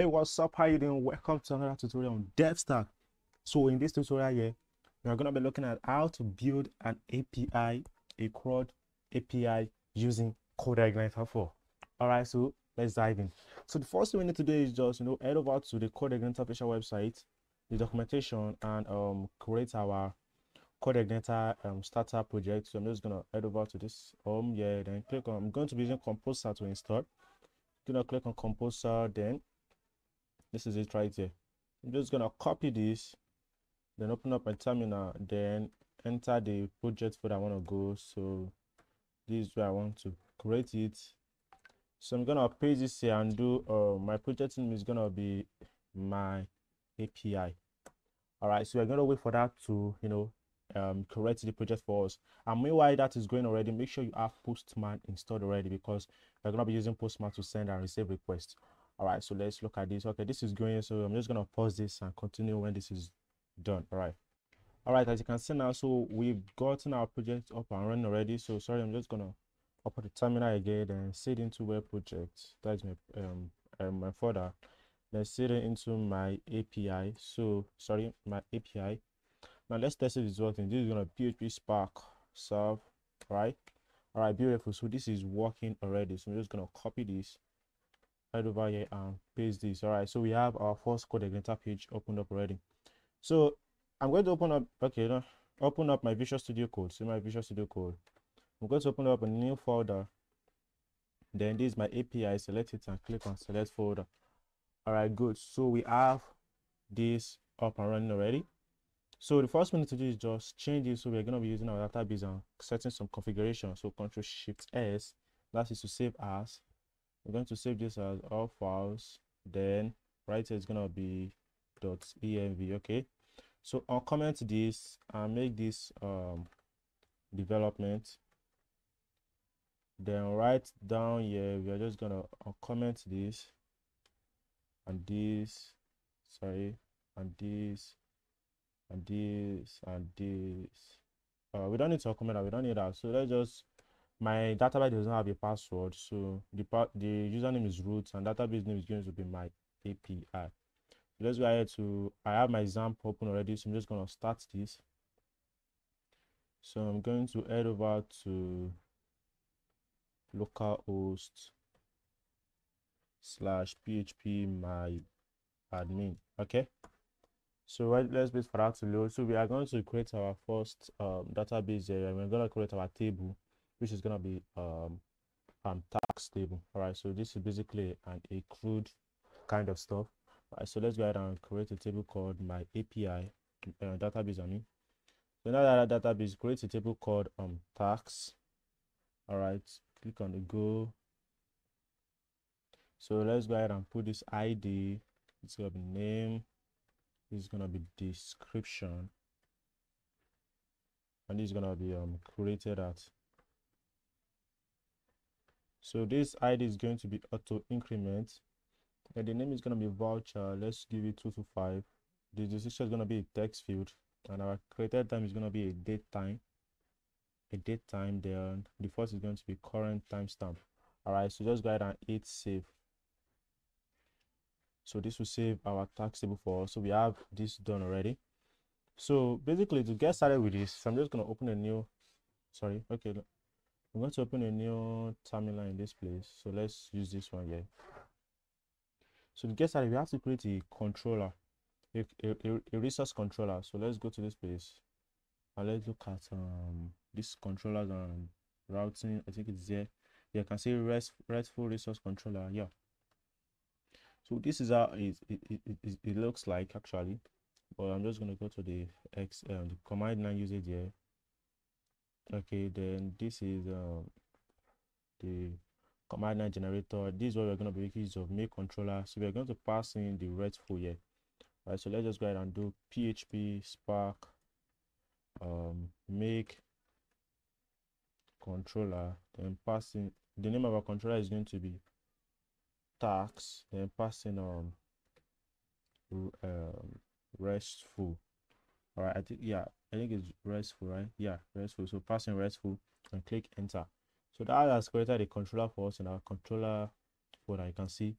Hey, what's up? How you doing? Welcome to another tutorial on DevStack. So in this tutorial here, we are going to be looking at how to build an API, a CRUD API using CodeIgniter 4. All right, so let's dive in. So the first thing we need to do is just, you know, head over to the CodeIgniter official website, the documentation, and um, create our CodeIgniter um, starter project. So I'm just going to head over to this home, yeah, then click on, I'm going to be using Composer to install. Gonna click on Composer, then this is it right here. I'm just gonna copy this then open up my terminal then enter the project folder i want to go. So this is where i want to create it. So i'm gonna paste this here and do uh, my project name is gonna be my api all right so we're gonna wait for that to you know um create the project for us. And meanwhile that is going already make sure you have postman installed already because we're to be using postman to send and receive requests all right so let's look at this. Okay this is going so i'm just going to pause this and continue when this is done. All right. All right as you can see now so we've gotten our project up and running already. So sorry i'm just gonna open the terminal again and set into web project that's my um, um my folder. Then set it into my api so sorry my api now let's test if it's working this is gonna php spark serve right? All right beautiful. So this is working already. So i'm just gonna copy this head over here and paste this. All right so we have our first CodeIgniter page opened up already. So i'm going to open up okay no, open up my visual studio code. See my visual studio code. I'm going to open up a new folder. Then this is my api select it and click on select folder. All right good. So we have this up and running already. So the first thing to do is just change it. So we're going to be using our database and setting some configuration. So control shift s that is to save as we're going to save this as all files. Then right here is going to be dot env okay? So i'll comment this and make this um development. Then right down here we are just gonna comment this and this sorry and this and this and this. Uh, we don't need to comment that we don't need that. So let's just my database does not have a password so the the username is root and database name is going to be my api so let's go ahead to i have my XAMPP open already so i'm just going to start this. So i'm going to head over to localhost slash php my admin okay? So right let's wait for that to load. So we are going to create our first um, database here we're going to create our table which is going to be um, um tax table all right so this is basically an a CRUD kind of stuff all right so let's go ahead and create a table called my api uh, database i mean so now that database create a table called um tax all right click on the go. So let's go ahead and put this id it's gonna be name this is gonna be description and this is gonna be um created at so this id is going to be auto increment. And the name is going to be varchar. Let's give it two to five. The decision is going to be a text field. And our created time is going to be a date time. A date time then the first is going to be current timestamp. All right so just go ahead and hit save. So this will save our tax table for us. So we have this done already. So basically to get started with this i'm just going to open a new sorry okay I'm going to open a new terminal in this place. So let's use this one here. So to get started, we have to create a controller, a, a, a resource controller. So let's go to this place and let's look at um this controllers and routing. I think it's there. Yeah, you can see REST, RESTful resource controller. Yeah. So this is how it, it, it, it, looks like actually. But I'm just going to go to the X um, the command line usage here okay then this is um, the command line generator. This is what we're going to be making use of make controller. So we're going to pass in the RESTful here. All right so let's just go ahead and do php spark um, make controller then passing the name of our controller is going to be tax then passing um, um restful all right i think yeah i think it's restful right? Yeah restful. So passing restful and click enter. So that has created a controller for us in our controller folder you can see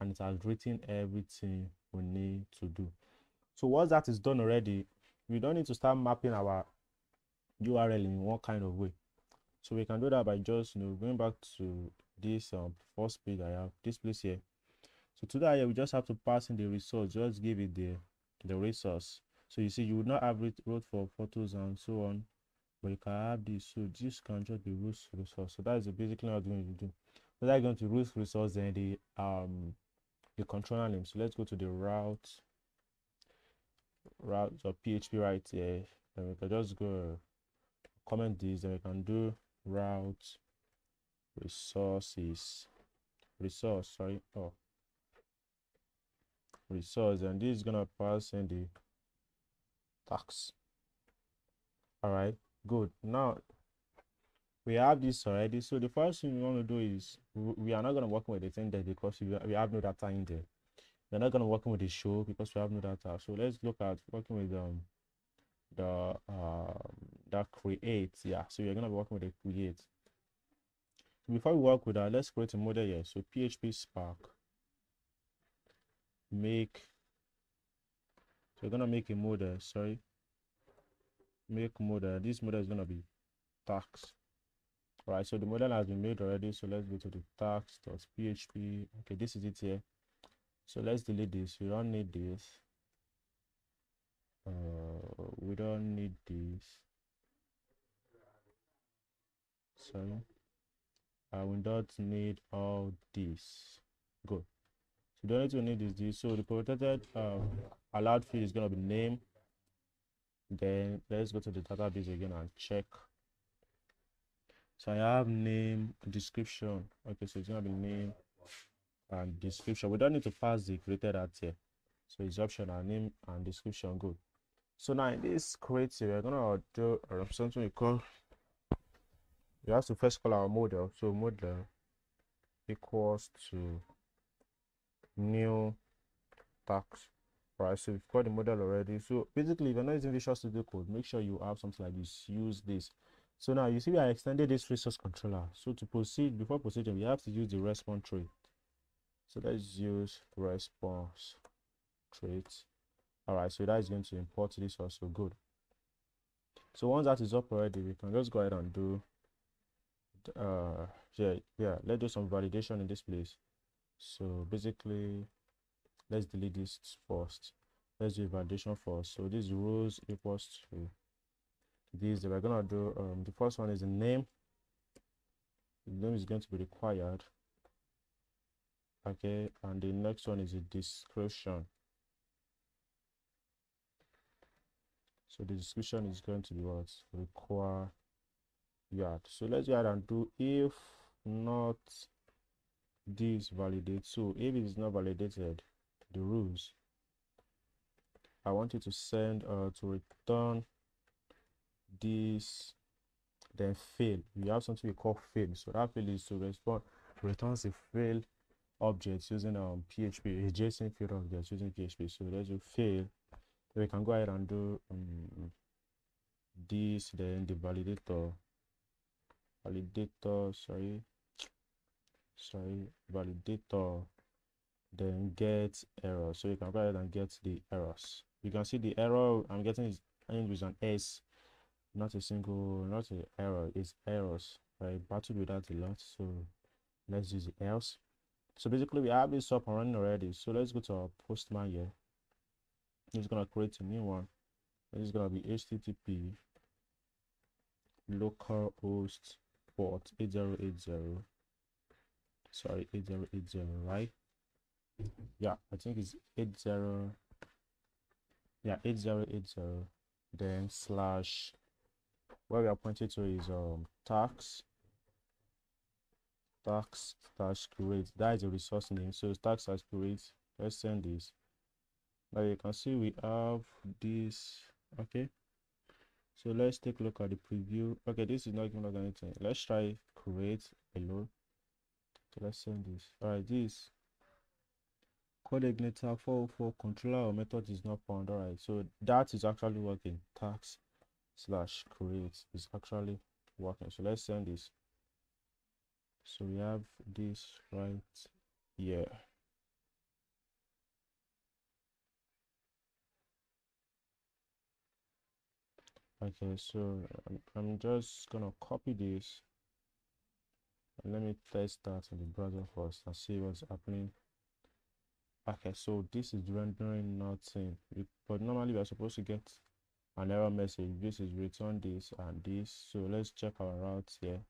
and it has written everything we need to do. So once that is done already we don't need to start mapping our url in one kind of way. So we can do that by just you know going back to this um first page i have this place here. So to that we just have to pass in the resource just give it the the resource so you see you would not have it wrote for photos and so on but you can have this so this can just be route resource. So that is basically what we're going to do. So that's going to route resource then the um the controller name. So let's go to the route route or php right here. And we can just go comment this. And we can do route resources. Resource sorry. Oh. Resource. And this is gonna pass in the tax. All right good. Now we have this already. So the first thing we want to do is we are not going to work with the thing there because we have no data in there. We're not going to work with the show because we have no data. So let's look at working with um the uh that create. Yeah so you're going to be working with the create. Before we work with that let's create a model here. So php spark. Make so we're gonna make a model sorry. Make model this model is gonna be tax all right so the model has been made already so let's go to the tax.php okay this is it here. So let's delete this. We don't need this. Uh we don't need this. Sorry. Uh, we don't need all this. Good the only thing we need is this so the protected um, allowed field is going to be name then let's go to the database again and check. So i have name description. Okay so it's gonna be name and description. We don't need to pass the created at here. So it's optional name and description good. So now in this create we're gonna do uh, something we call we have to first call our model. So model equals to new tax right so we've got the model already. So basically if you're not using visual studio code make sure you have something like this. Use this. So now you see we are extended this resource controller. So to proceed before proceeding we have to use the response trait. So let's use response trait. All right so that is going to import this also good. So once that is up already we can just go ahead and do uh yeah yeah let's do some validation in this place so basically let's delete this first. Let's do validation first. So this rows equals to this. We're gonna do um the first one is the name. The name is going to be required. Okay and the next one is a description. So the description is going to be what? Require yard so let's go ahead and do if not this validate. So if it is not validated the rules i want you to send uh to return this then fail. We have something we call fail. So that fail is to respond returns a fail object using um php a json fail object using php so let's do fail. We can go ahead and do um, this then the validator validator sorry sorry validator then get error. So you can go ahead and get the errors. You can see the error i'm getting is end with an s not a single not an error it's errors. I battled with that a lot so let's use the else. So basically we have this up and running already. So let's go to our postman here. It's gonna create a new one. It's gonna be http localhost port 8080 sorry 8080 right? Yeah i think it's 80 yeah 8080 then slash where we are pointing to is um tax tax slash create that is a resource name. So tax slash create let's send this. Now you can see we have this okay. So let's take a look at the preview. Okay this is not giving us anything let's try create alone Let's send this. All right, this CodeIgniter 404 controller or method is not found. All right, so that is actually working. Tax slash create is actually working. So let's send this. So we have this right here. okay so I'm, I'm just gonna copy this let me test that in the browser first and see what's happening. Okay so this is rendering nothing. But normally we are supposed to get an error message. This is return this and this. So let's check our routes here.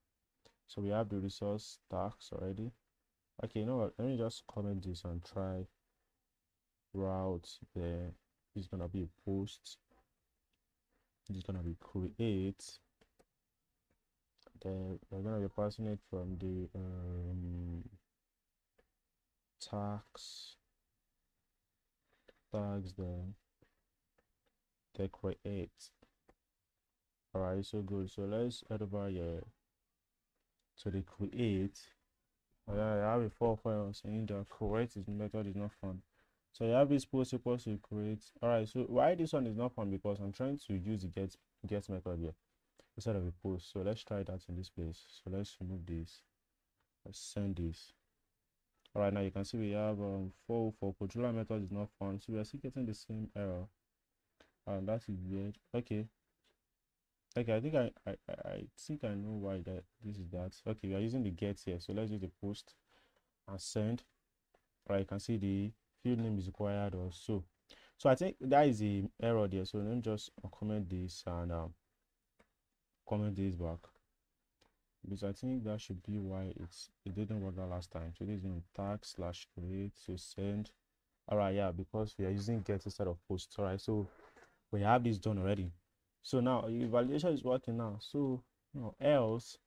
So we have the resource tags already. Okay you know what? Let me just comment this and try route there is gonna be a post. It's gonna be create then we're gonna be passing it from the um tags tags then they create. All right so good. So let's head over here to the create. Oh, yeah, I have a four file saying the create is method is not fun. So you have this post supposed to create. All right so why this one is not fun? Because i'm trying to use the get get method here instead of a post. So let's try that in this place. So let's remove this. Let's send this. All right now you can see we have um four for controller method is not found. So we are still getting the same error. And that is weird. Okay. Okay i think I, I i think i know why that this is that. Okay we are using the get here. So let's use the post and send. All right you can see the field name is required or so so i think that is the error there. So let me just comment this and um comment days back because I think that should be why it's it didn't work that last time. So this is in tag slash create so send. Alright, yeah, because we are using get instead of post. Alright, so we have this done already. So now evaluation is working now. So no else.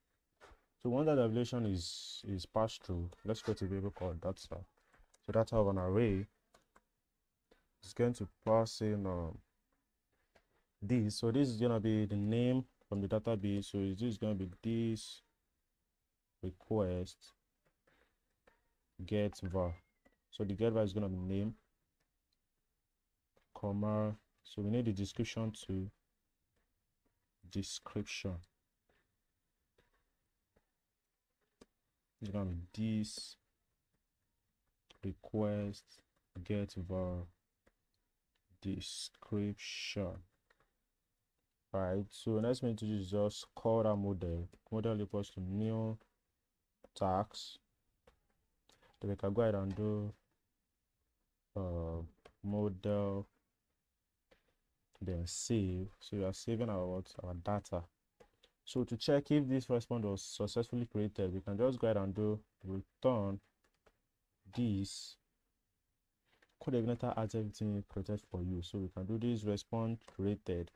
So once that evaluation is is passed through, let's go to variable called data. So that's of an array is going to pass in um this. So this is gonna be the name from the database so is this going to be this request get var. So the get var is going to be name comma so we need the description to description. It's going to be this request get var description Alright, so next need to is just call that model. Model equals to new tax. Then we can go ahead and do uh, model then save. So we are saving our our data. So to check if this response was successfully created, we can just go ahead and do return this code CodeIgniter has everything created for you. So we can do this response created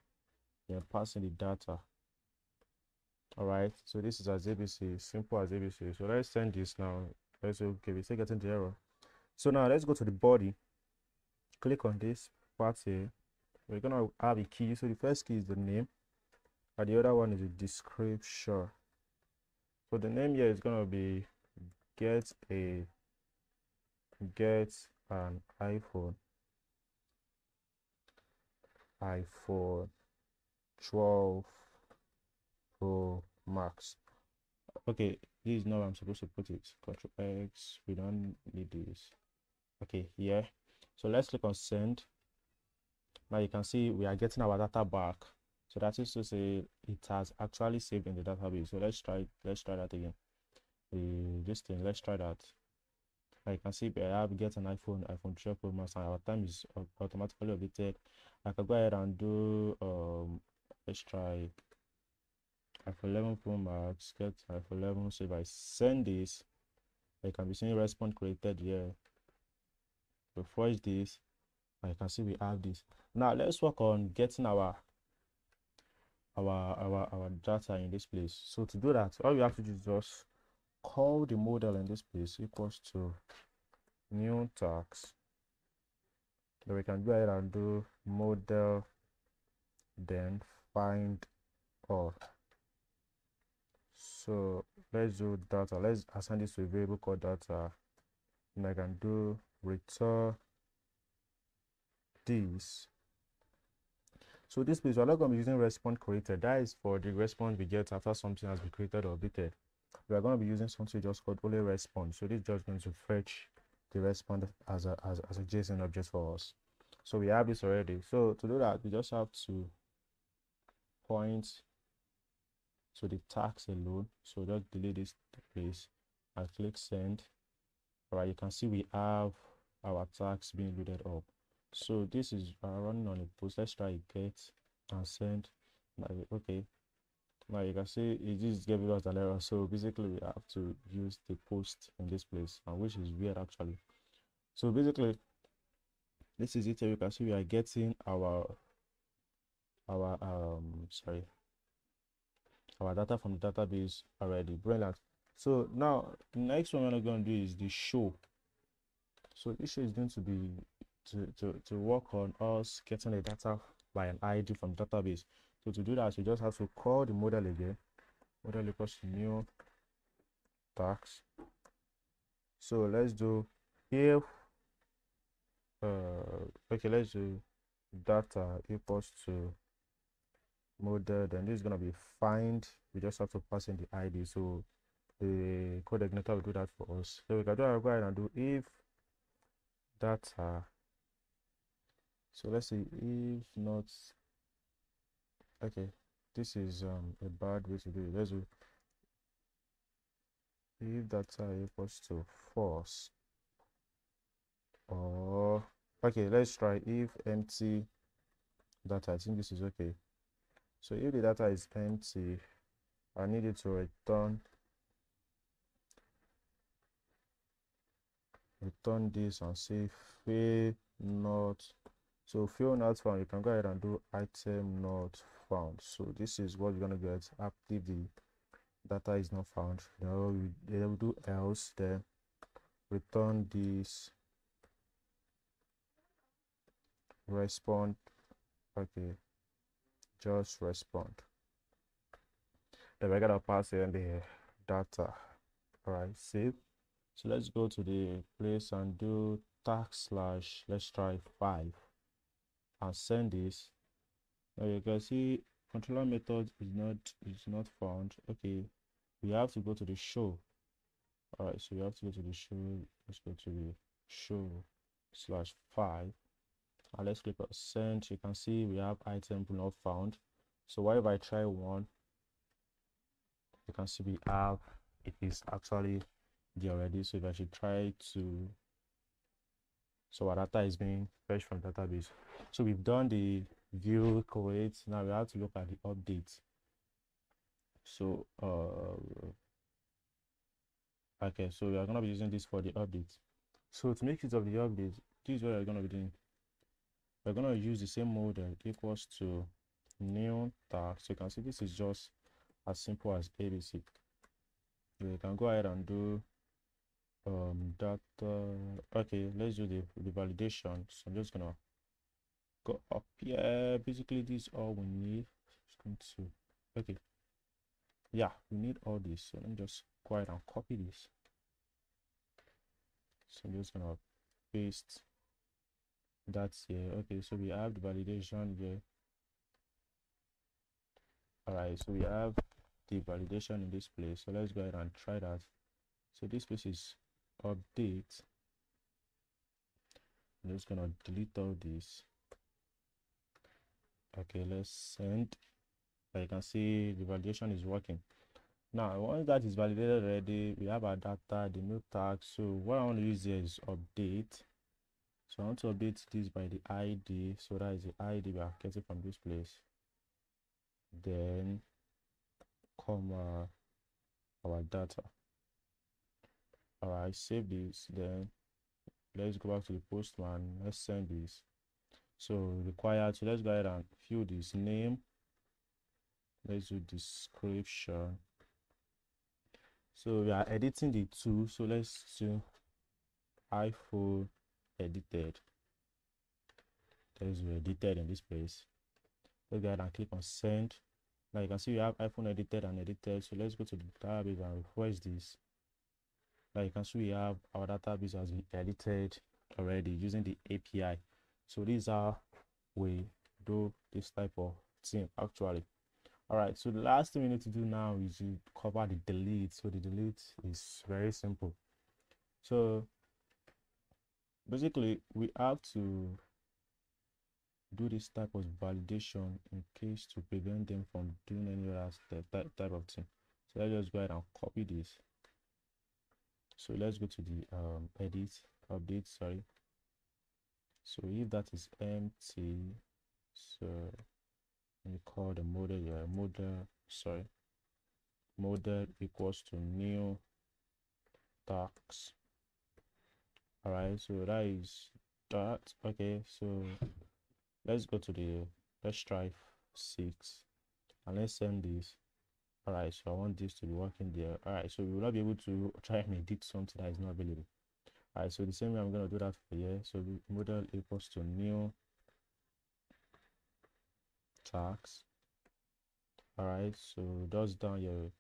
then passing the data. All right so this is as abc simple as abc so let's send this now. Let's okay we still getting the error. So now let's go to the body. Click on this part here. We're gonna have a key. So the first key is the name and the other one is the description. So the name here is gonna be get a get an iphone. iphone 12 Pro Max. Okay, this is not where I'm supposed to put it. Control X, we don't need this. Okay, here. So let's click on send. Now you can see we are getting our data back. So that is to say it has actually saved in the database. So let's try let's try that again. The this thing, let's try that. You can see I have get an iPhone, iPhone 12 Pro Max, and our time is automatically updated. I can go ahead and do um let's try iPhone 11 Pro Max, get iPhone 11. So if I send this, I can be seeing response created here. Refresh this, I can see we have this. Now let's work on getting our our our our data in this place. So to do that, all we have to do is just call the model in this place equals to new tax. Then we can go ahead and do model then find all so let's do data. Let's assign this to a variable called data. And i can do return this. So this place we're not going to be using response created. That is for the response we get after something has been created or updated we are going to be using something just called only response. So this is just going to fetch the response as a as, as a json object for us. So we have this already. So to do that we just have to point to the tax alone so just delete this place and click send. All right you can see we have our tax being loaded up. So this is uh, running on a post. Let's try get and send. Okay. Now you can see it just gave us an error. So basically we have to use the post in this place and which is weird actually. So basically this is it. You can see we are getting our our um sorry our data from the database already brilliant so now the next one we're going to do is the show so this show is going to be to, to, to work on us getting the data by an id from database so to do that, you just have to call the model again. Model equals new tax. So let's do if uh okay let's do data equals to model then this is gonna be find we just have to pass in the id so the CodeIgniter will do that for us. So we can do go ahead and do if data. So let's see if not okay this is um a bad way to do it. Let's do if data equals to false or okay let's try if empty data. I think this is okay so if the data is empty i need it to return return this and say fail not. So fail not found you can go ahead and do item not found. So this is what you're going to get after the data is not found. Then we will do else then. Return this. Respond. Okay just respond. Then we're gonna pass in the data all right save so let's go to the place and do tag slash let's try five and send this. Now you can see controller method is not is not found. Okay we have to go to the show. All right so we have to go to the show. Let's go to the show slash five let's click on send. You can see we have item not found. So what if i try one? You can see we have it is actually there already. So if i should try to so our data is being fetched from database. So we've done the view create. Now we have to look at the update. So uh okay. So we are going to be using this for the update. So to make use of the updates this is what we're going to be doing we're going to use the same model equals to new tag so you can see this is just as simple as abc you can go ahead and do um that uh, okay let's do the, the validation. So i'm just gonna go up here. Basically this is all we need to okay. Yeah we need all this. So let me just go ahead and copy this. So i'm just gonna paste that's here okay so we have the validation here. All right so we have the validation in this place. So let's go ahead and try that. So this place is update. I'm just gonna delete all this. Okay let's send. You can see the validation is working. Now once that is validated already we have our data the new tag so what i want to use here is update so i want to update this by the id so that is the id we are getting from this place. Then comma uh, our data. All right save this then let's go back to the postman. Let's send this. So required so let's go ahead and fill this name. Let's do description. So we are editing the two so let's do iphone edited. Let's do edited in this place. Let's go ahead and click on send. Now you can see we have iphone edited and edited so let's go to the database and refresh this. Now you can see we have our database has been edited already using the api so these are we do this type of thing actually. All right so the last thing we need to do now is to cover the delete. So the delete is very simple. So basically we have to do this type of validation in case to prevent them from doing any other type, type of thing. So let's just go ahead and copy this. So let's go to the um, edit update sorry. So if that is empty so me call the model yeah model sorry. Model equals to new tax all right so that is that. Okay so let's go to the let's try six and let's send this. All right so i want this to be working there. All right so we will not be able to try and edit something that is not available. All right so the same way i'm going to do that for here. So model equals to new tax. All right so those down here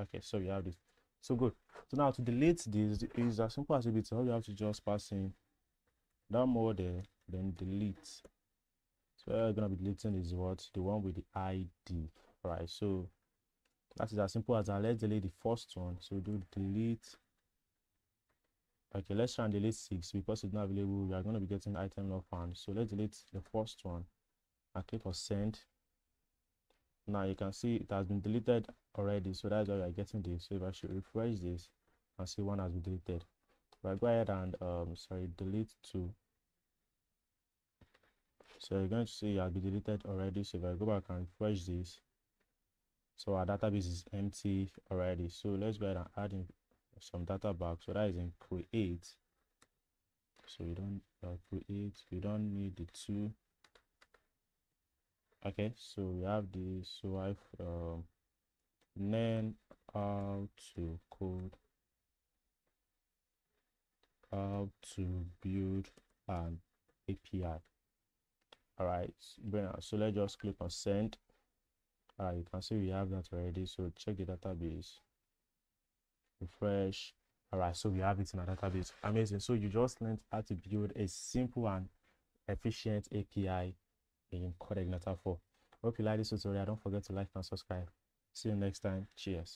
okay so we have this so good. So now to delete this is as simple as it all you have to just pass in. That model eh, then delete. So we're gonna be deleting is what? The one with the id right so that is as simple as that. Let's delete the first one. So do delete. Okay let's try and delete six because it's not available. We are going to be getting item not found so let's delete the first one. And click on send. Now you can see it has been deleted already so that's why we are getting this so if i should refresh this and see one has been deleted. I go ahead and um sorry delete two. So you're going to see it has been deleted already. So if i go back and refresh this so our database is empty already. So let's go ahead and add in some data back. So that is in create. So we don't uh, create we don't need the two. Okay so we have this so i've um, learn how to code how to build an api all right so let's just click on send. Uh, you can see we have that already so check the database. Refresh. All right so we have it in our database. Amazing. So you just learned how to build a simple and efficient api in CodeIgniter 4 hope you like this tutorial. Don't forget to like and subscribe see you next time. Cheers